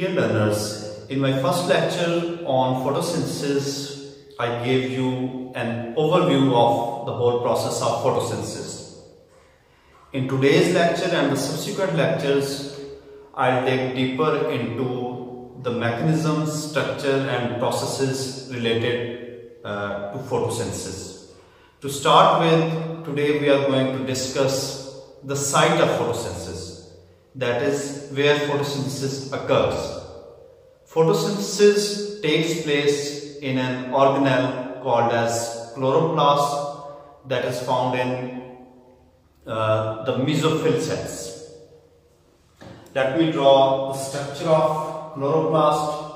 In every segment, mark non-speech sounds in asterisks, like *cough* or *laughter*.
Dear learners, in my first lecture on photosynthesis, I gave you an overview of the whole process of photosynthesis. In today's lecture and the subsequent lectures, I'll dig deeper into the mechanisms, structure and processes related uh, to photosynthesis. To start with, today we are going to discuss the site of photosynthesis, that is where photosynthesis occurs. Photosynthesis takes place in an organelle called as chloroplast that is found in uh, the mesophyll cells. Let me draw the structure of chloroplast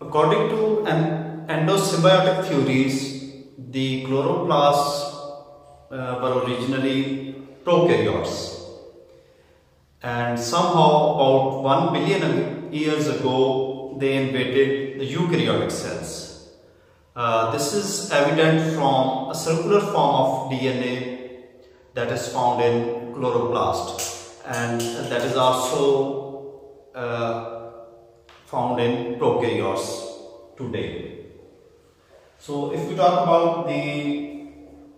According to an endosymbiotic theories, the chloroplasts uh, were originally prokaryotes. And somehow about 1 billion years ago, they invaded the eukaryotic cells. Uh, this is evident from a circular form of DNA that is found in chloroplast and that is also uh, found in prokaryotes today. So if we talk about the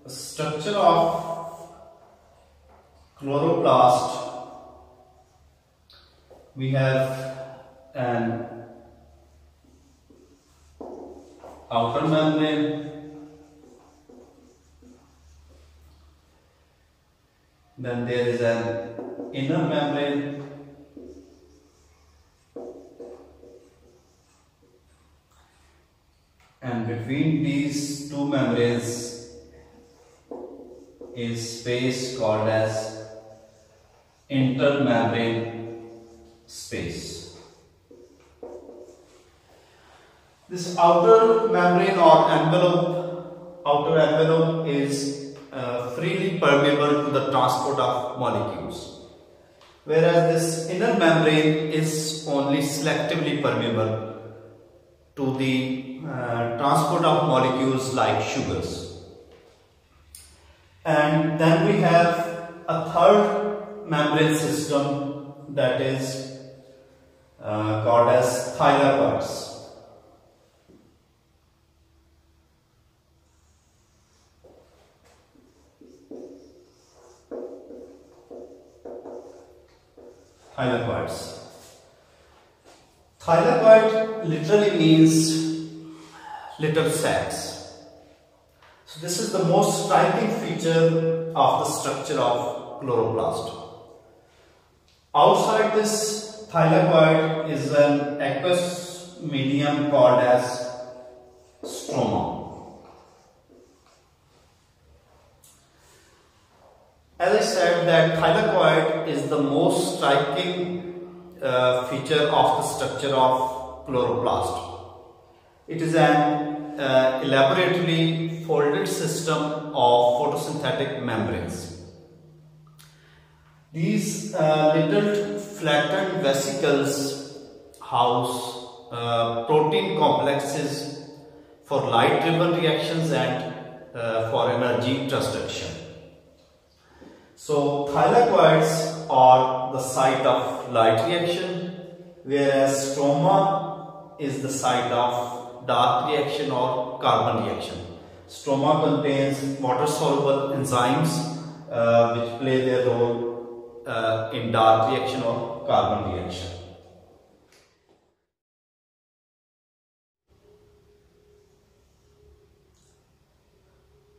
structure of chloroplast, we have an outer membrane, then there is an inner membrane and between these two membranes is space called as intermembrane space. This outer membrane or envelope, outer envelope is uh, freely permeable to the transport of molecules. Whereas this inner membrane is only selectively permeable to the uh, transport of molecules like sugars. And then we have a third membrane system that is uh, called as thylakoids. Thylakoids. Thylakoid literally means little sacs. So this is the most striking feature of the structure of chloroplast. Outside this thylakoid is an aqueous medium called as stroma. As I said that thylakoid is the most striking uh, feature of the structure of chloroplast. It is an uh, elaborately folded system of photosynthetic membranes. These uh, little flattened vesicles house uh, protein complexes for light driven reactions and uh, for energy transduction. So thylakoids are the site of light reaction whereas stroma is the site of dark reaction or carbon reaction. Stroma contains water soluble enzymes uh, which play their role uh, in dark reaction or carbon reaction.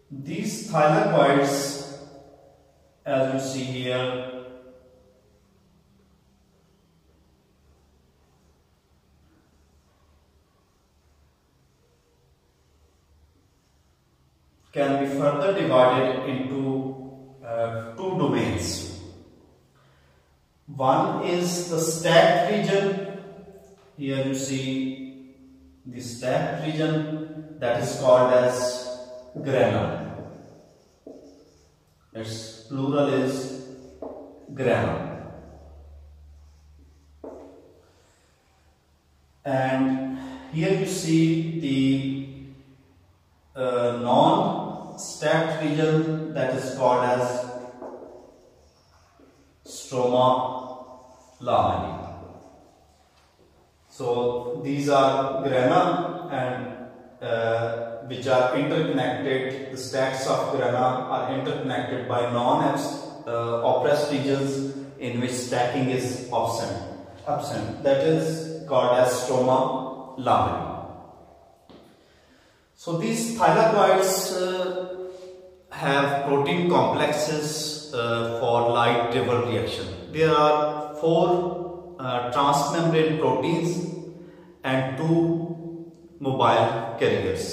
These thylakoids as you see here can be further divided into uh, two domains. One is the stacked region. Here you see the stacked region that is called as grana. Its plural is grana. And here you see the uh, region that is called as stroma lamellae. So these are grana and uh, which are interconnected, the stacks of grana are interconnected by non-appressed uh, regions in which stacking is absent. absent. That is called as stroma lamellae. So these thylakoids uh, have protein complexes uh, for light driven reaction. There are four uh, transmembrane proteins and two mobile carriers.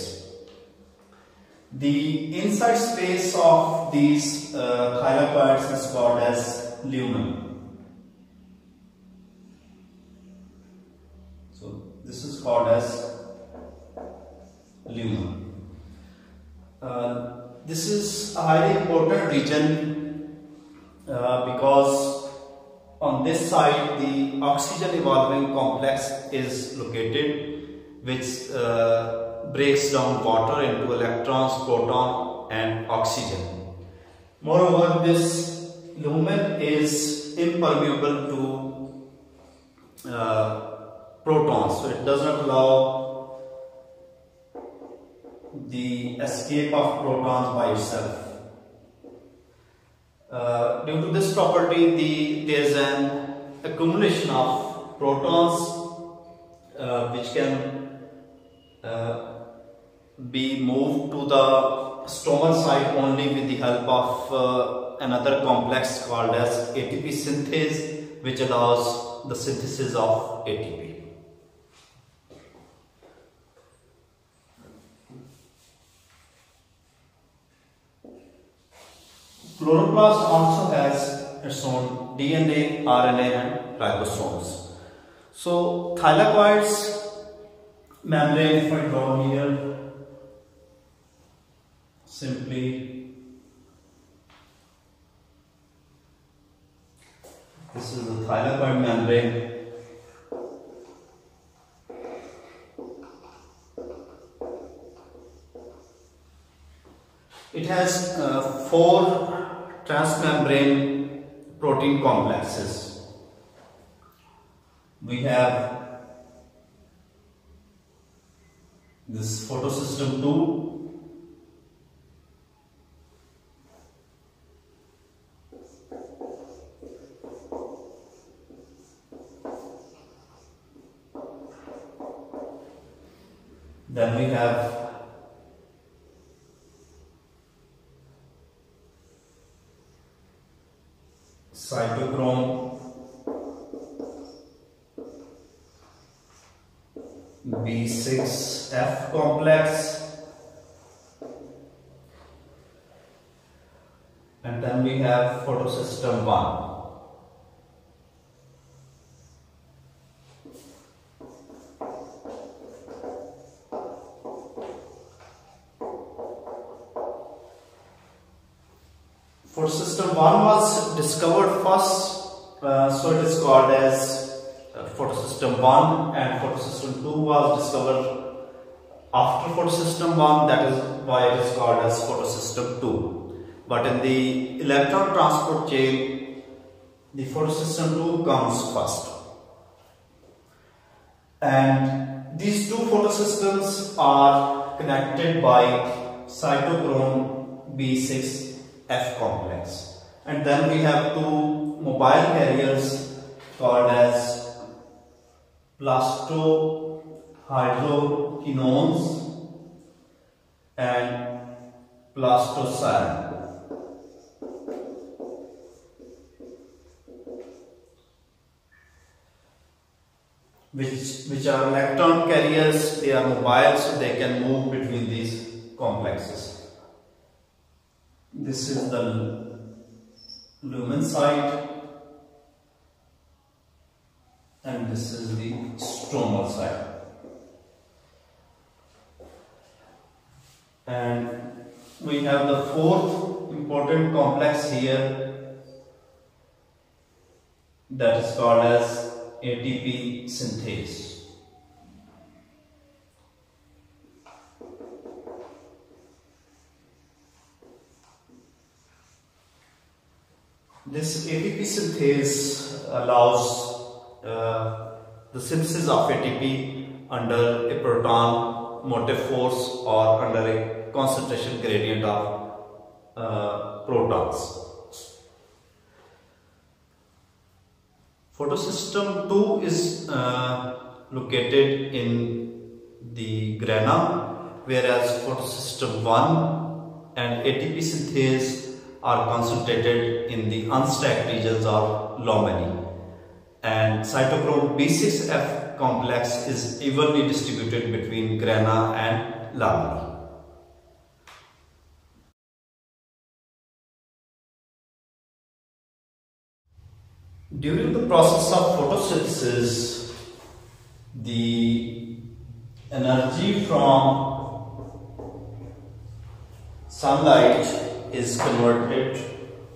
The inside space of these uh, thylakoids is called as lumen. So this is called as lumen. Uh, this is a highly important region uh, because on this side the oxygen evolving complex is located which uh, breaks down water into electrons, proton and oxygen. Moreover, this lumen is impermeable to uh, protons, so it does not allow the escape of protons by itself. Uh, due to this property, the, there is an accumulation of protons uh, which can uh, be moved to the stromal side only with the help of uh, another complex called as ATP synthase which allows the synthesis of ATP. Chloroplast also has its own DNA, RNA and ribosomes. So thylakoids membrane if I draw here simply this is the thylakoid membrane it has uh, four transmembrane protein complexes. We have this photosystem 2 then we have cytochrome B6F complex. And then we have photosystem 1 photosystem 1 was discovered first uh, so it is called as photosystem 1 and photosystem 2 was discovered after photosystem 1 that is why it is called as photosystem 2 but in the electron transport chain the photosystem 2 comes first. And these two photosystems are connected by cytochrome B6F complex. And then we have two mobile carriers called as plastohydroquinones and plastocyan. Which, which are electron carriers, they are mobile so they can move between these complexes. this is the lumen side and this is the stromal side and we have the fourth important complex here that is called as ATP synthase. This ATP synthase allows uh, the synthesis of ATP under a proton motive force or under a concentration gradient of uh, protons. Photosystem 2 is uh, located in the grana whereas photosystem 1 and ATP synthase are concentrated in the unstacked regions of lamellae. And cytochrome B6F complex is evenly distributed between grana and lamina. During the process of photosynthesis, the energy from sunlight is converted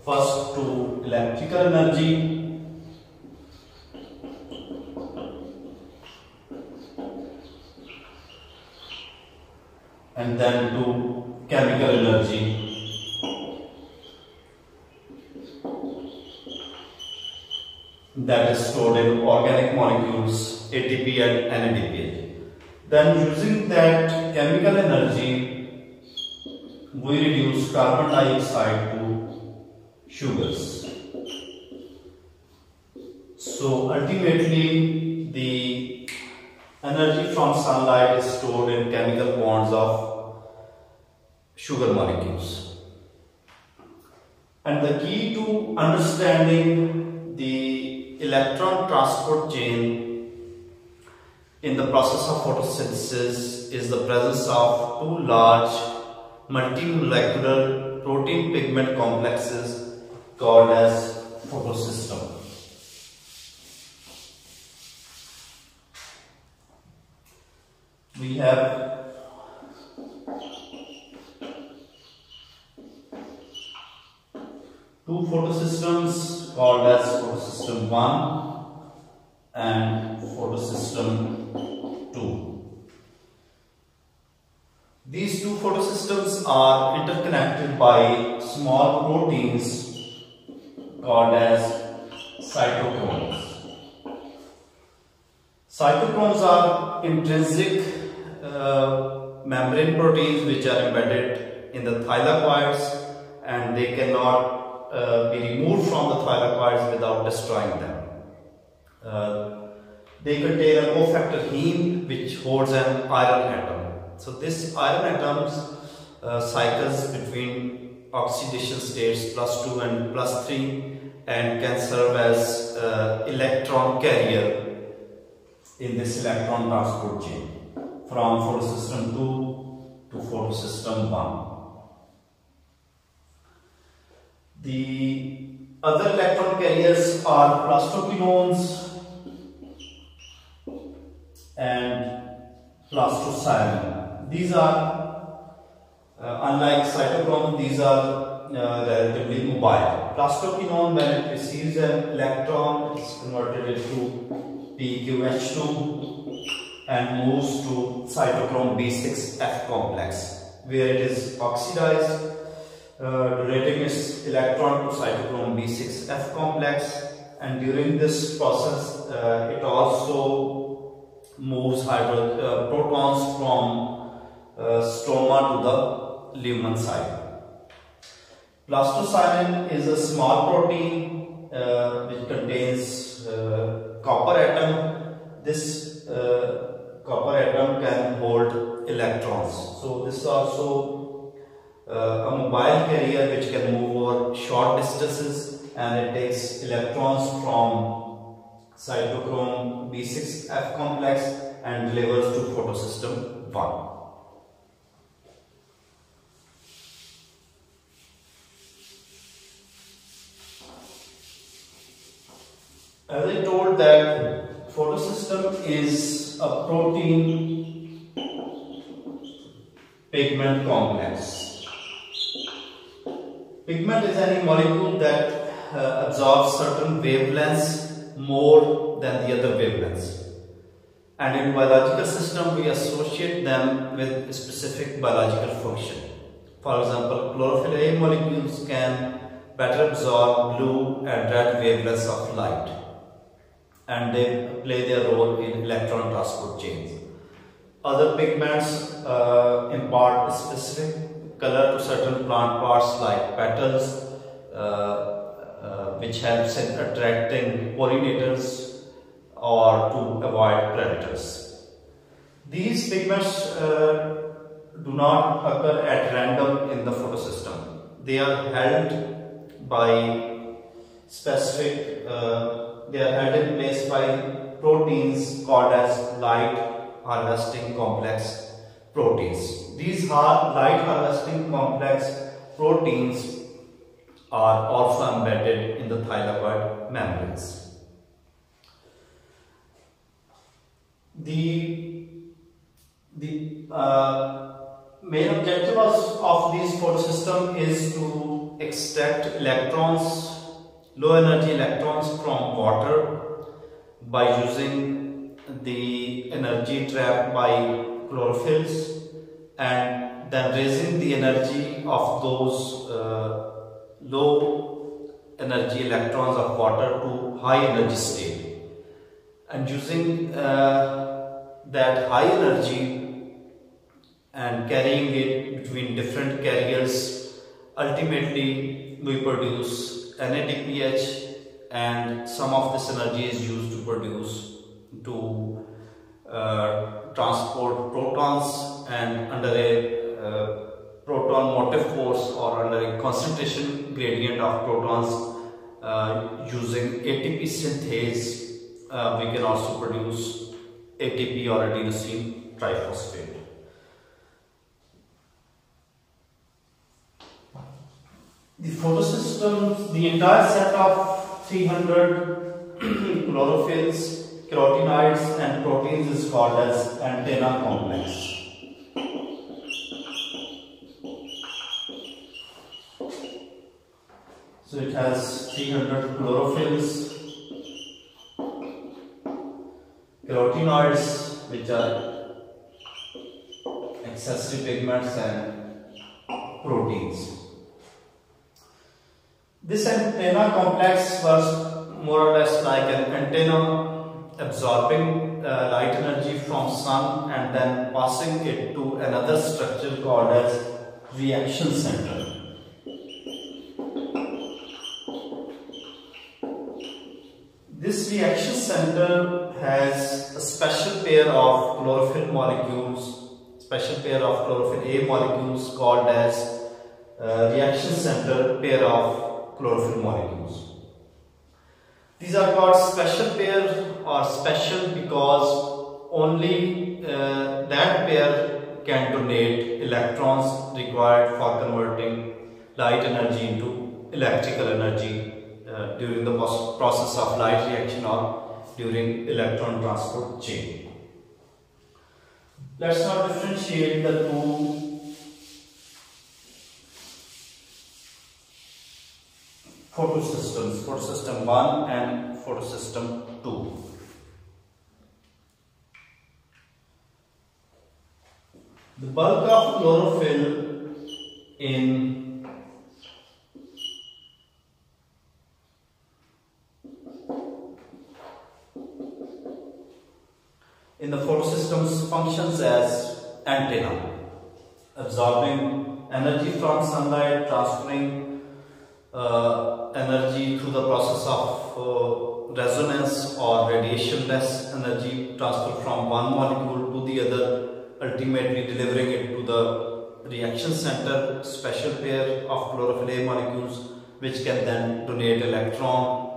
first to electrical energy. And then to chemical energy that is stored in organic molecules ATP and NADPH. Then using that chemical energy we reduce carbon dioxide to sugars. So ultimately the energy from sunlight is stored in chemical bonds of sugar molecules. And the key to understanding the electron transport chain in the process of photosynthesis is the presence of two large multimolecular protein pigment complexes called as photosystem. We have two photosystems called as photosystem 1 and photosystem 2. These two photosystems are interconnected by small proteins called as cytochromes. Cytochromes are intrinsic uh, membrane proteins which are embedded in the thylakoids and they cannot uh, be removed from the thylakoids without destroying them. Uh, they contain a cofactor heme which holds an iron atom. So this iron atoms uh, cycles between oxidation states plus 2 and plus 3 and can serve as uh, electron carrier in this electron transport chain from photosystem 2 to photosystem 1. The other electron carriers are plastoquinones and plastocyanin. These are, uh, unlike cytochrome, these are uh, relatively mobile. Plastoquinone, when it receives an electron, is converted into PQH2 and moves to cytochrome B6F complex, where it is oxidized, uh, donating its electron to cytochrome B6F complex and during this process uh, it also moves hydro uh, protons from uh, stroma to the lumen side. Plastocyanin is a small protein uh, which contains copper atom. This copper atom can hold electrons. So this is also uh, a mobile carrier which can move over short distances and it takes electrons from cytochrome B6F complex and delivers to photosystem 1. As I told that photosystem is a protein pigment complex Pigment is any molecule that uh, absorbs certain wavelengths more than the other wavelengths. And in biological system, we associate them with specific biological function. For example, chlorophyll A molecules can better absorb blue and red wavelengths of light and they play their role in electron transport chains. Other pigments uh, impart specific color to certain plant parts like petals uh, uh, which helps in attracting pollinators or to avoid predators. These pigments uh, do not occur at random in the photosystem. They are held by specific, uh, they are held in place by proteins called as light harvesting complex proteins. These light harvesting complex proteins are also embedded in the thylakoid membranes. The, the uh, main objective of, of this photosystem is to extract electrons, low energy electrons from water by using the energy trap by chlorophylls and then raising the energy of those uh, low energy electrons of water to high energy state. And using uh, that high energy and carrying it between different carriers ultimately we produce NADPH and some of this energy is used to produce to uh, transport protons and under a uh, proton motive force or under a concentration gradient of protons uh, using ATP synthase uh, we can also produce ATP or adenosine triphosphate. the photosystem, the entire set of 300 *clears throat* chlorophylls, carotenoids and proteins is called as antenna complex. So it has 300 chlorophylls, carotenoids which are accessory pigments and proteins. This antenna complex was more or less like an antenna absorbing uh, light energy from sun and then passing it to another structure called as reaction center. This reaction center has a special pair of chlorophyll molecules, special pair of chlorophyll A molecules called as uh, reaction center pair of chlorophyll molecules. These are called special pairs or special because only uh, that pair can donate electrons required for converting light energy into electrical energy uh, during the process of light reaction or during electron transport chain. Let's now differentiate the two photosystems, photosystem 1 and photosystem 2. The bulk of chlorophyll in in the photosystems functions as antenna, absorbing energy from sunlight, transferring uh, energy through the process of uh, resonance or radiation-less energy transfer from one molecule to the other, ultimately delivering it to the reaction center, special pair of chlorophyll A molecules which can then donate electron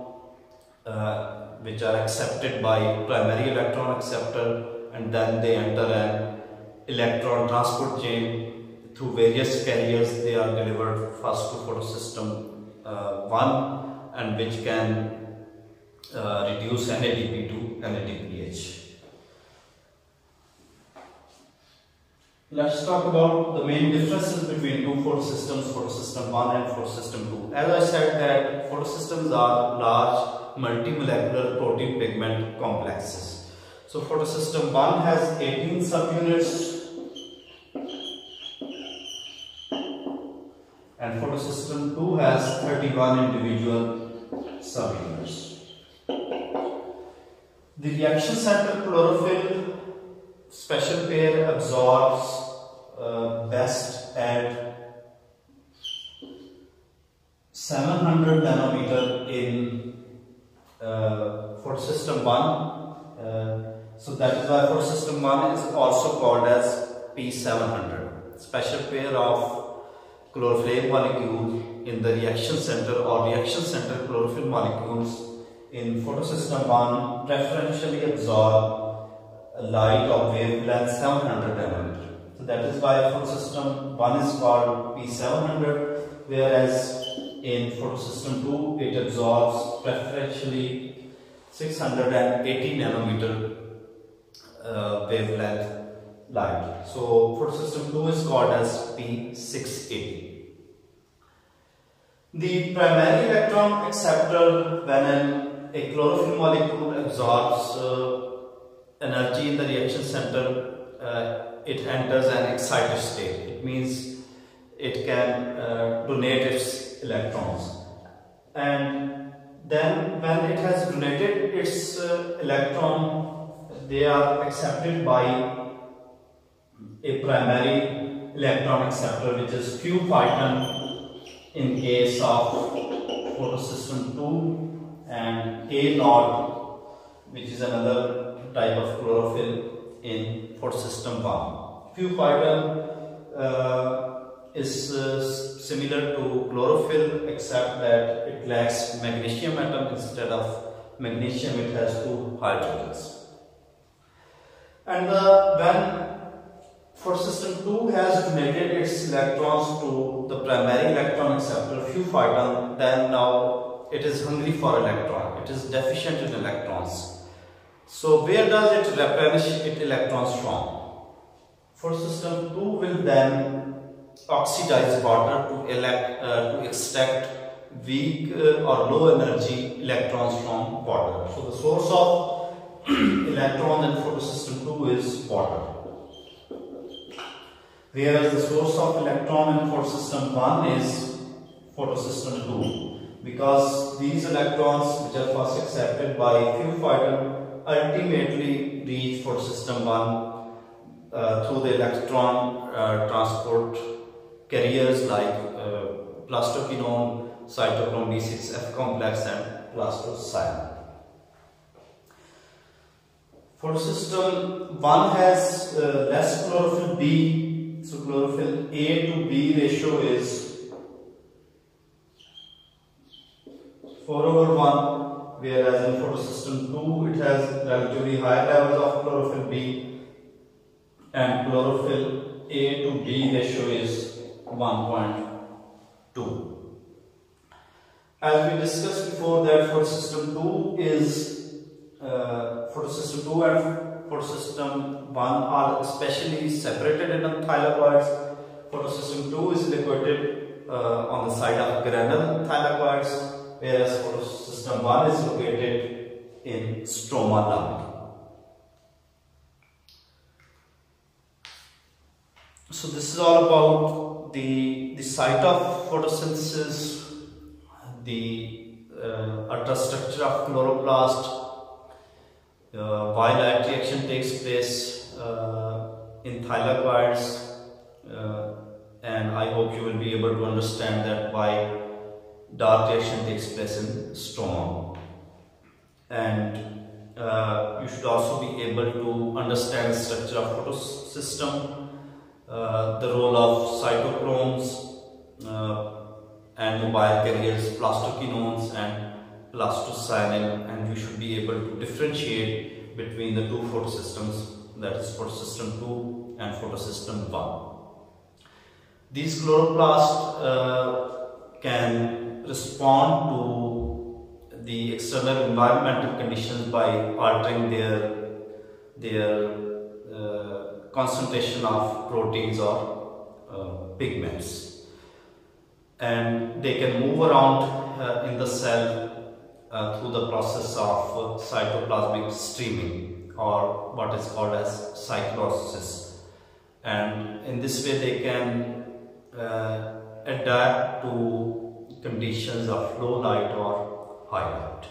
uh, which are accepted by primary electron acceptor and then they enter an electron transport chain. Through various carriers they are delivered first to photosystem 1 and which can uh, reduce NADP to NADPH. Let's talk about the main differences between two photosystems, photosystem 1 and photosystem 2. As I said that photosystems are large multimolecular protein pigment complexes. So photosystem 1 has 18 subunits and photosystem 2 has 31 individual subunits. The reaction center chlorophyll special pair absorbs uh, best at 700 nanometer in uh, photosystem 1 uh, so that is why photosystem 1 is also called as P700 special pair of chlorophyll molecule in the reaction center or reaction center chlorophyll molecules in photosystem 1 preferentially absorb light of wavelength 700 nanometer. So that is why photosystem 1 is called P700 whereas in photosystem 2 it absorbs preferentially 680 nanometer uh, wavelength light. So photosystem 2 is called as P680. The primary electron acceptor when an, a chlorophyll molecule absorbs uh, energy in the reaction center, uh, it enters an excited state. It means it can uh, donate its electrons. And then when it has donated its uh, electron, they are accepted by a primary electron acceptor which is pheophytin in case of photosystem 2 and A naught which is another type of chlorophyll in photosystem 1. pheophytin uh, is uh, similar to chlorophyll except that it lacks magnesium atom instead of magnesium it has two hydrogens. And uh, when photosystem 2 has donated its electrons to the primary electron acceptor pheophytin then now it is hungry for electron. It is deficient in electrons. So where does it replenish its electrons from? Photosystem 2 will then oxidize water to, elect, uh, to extract weak uh, or low energy electrons from water. So the source of *clears throat* electrons in photosystem 2 is water. Whereas the source of electron in photosystem 1 is photosystem 2 because these electrons which are first accepted by Q phyton ultimately reach photosystem 1 uh, through the electron uh, transport carriers like uh, plastoquinone, cytochrome B6 F complex and plastocyan. Photosystem 1 has uh, less chlorophyll B, so chlorophyll A to B ratio is 4 over 1 whereas in photosystem 2 it has relatively high levels of chlorophyll B and chlorophyll A to B ratio is 1.2. As we discussed before that photosystem 2 is uh, photosystem 2 and photosystem 1 are especially separated in the thylakoids. Photosystem 2 is located uh, on the side of granule thylakoids whereas photosystem 1 is located in stroma lamina. So this is all about the, the site of photosynthesis, the uh, ultrastructure of chloroplast, uh, light reaction takes place uh, in thylakoids uh, and I hope you will be able to understand that why dark reaction takes place in stroma and uh, you should also be able to understand the structure of photosystem, uh, the role of cytochromes uh, and mobile carriers, plastoquinones and plastocyanin and you should be able to differentiate between the two photosystems that is photosystem 2 and photosystem 1. These chloroplasts uh, can respond to the external environmental conditions by altering their their uh, concentration of proteins or uh, pigments and they can move around uh, in the cell uh, through the process of uh, cytoplasmic streaming or what is called as cyclosis and in this way they can uh, adapt to conditions of low light or high light.